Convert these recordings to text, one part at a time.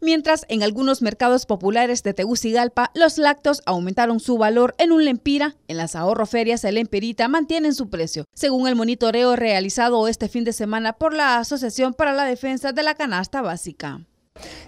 Mientras en algunos mercados populares de Tegucigalpa los lácteos aumentaron su valor en un lempira, en las ahorroferias el lempirita mantienen su precio, según el monitoreo realizado este fin de semana por la Asociación para la Defensa de la Canasta Básica.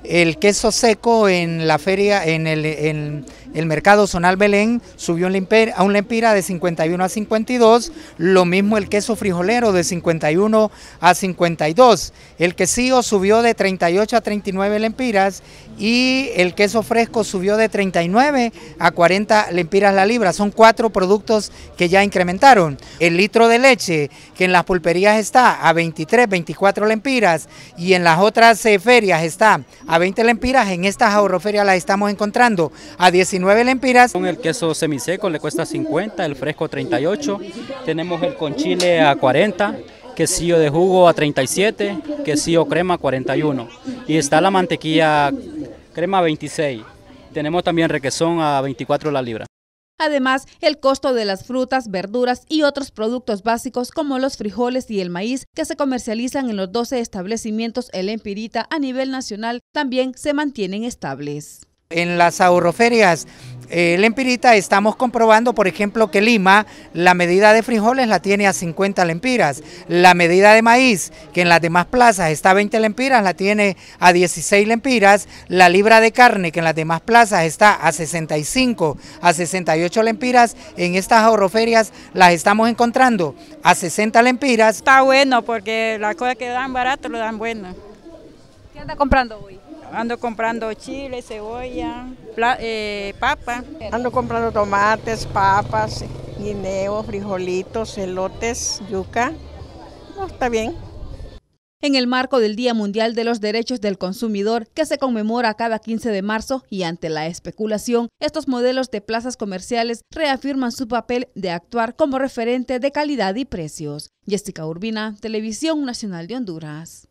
El queso seco en la feria, en el, mercado Zonal Belén, subió a un lempira de 51 a 52, lo mismo el queso frijolero de 51 a 52. El quesillo subió de 38 a 39 lempiras y el queso fresco subió de 39 a 40 lempiras la libra. Son cuatro productos que ya incrementaron. El litro de leche, que en las pulperías está a 23, 24 lempiras y en las otras eh, ferias está a 20 lempiras, en estas ahorroferias las estamos encontrando a 19 lempiras. Con el queso semiseco le cuesta 50, el fresco 38, tenemos el con chile a 40, quesillo de jugo a 37, quesillo crema 41 y está la mantequilla crema 26. Tenemos también requesón a 24 la libra. Además, el costo de las frutas, verduras y otros productos básicos como los frijoles y el maíz que se comercializan en los 12 establecimientos El Empirita a nivel nacional también se mantienen estables. En las ahorroferias el Empirita estamos comprobando, por ejemplo, que Lima la medida de frijoles la tiene a 50 lempiras, la medida de maíz, que en las demás plazas está a 20 lempiras, la tiene a 16 lempiras, la libra de carne, que en las demás plazas está a 65, a 68 lempiras, en estas ahorroferias las estamos encontrando a 60 lempiras. Está bueno porque las cosas que dan barato lo dan bueno. ¿Qué anda comprando hoy? Ando comprando chile, cebolla, eh, papa. Ando comprando tomates, papas, guineo, frijolitos, elotes, yuca. No, está bien. En el marco del Día Mundial de los Derechos del Consumidor, que se conmemora cada 15 de marzo, y ante la especulación, estos modelos de plazas comerciales reafirman su papel de actuar como referente de calidad y precios. Jessica Urbina, Televisión Nacional de Honduras.